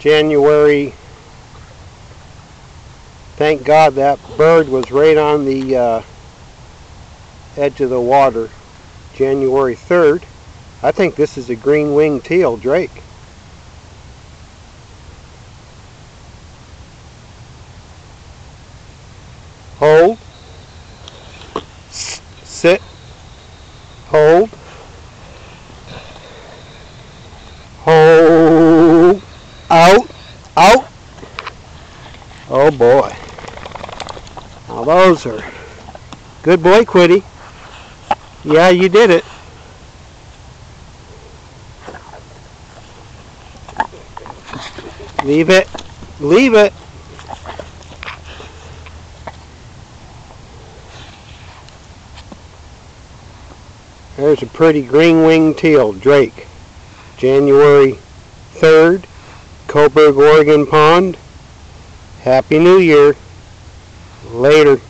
January. Thank God that bird was right on the uh, edge of the water. January 3rd. I think this is a green-winged teal drake. Hold. Sit. Hold. Hold. Oh boy. Now those are good boy, Quiddy. Yeah, you did it. Leave it. Leave it. There's a pretty green-winged teal, Drake. January 3rd, Coburg, Oregon Pond. Happy New Year. Later.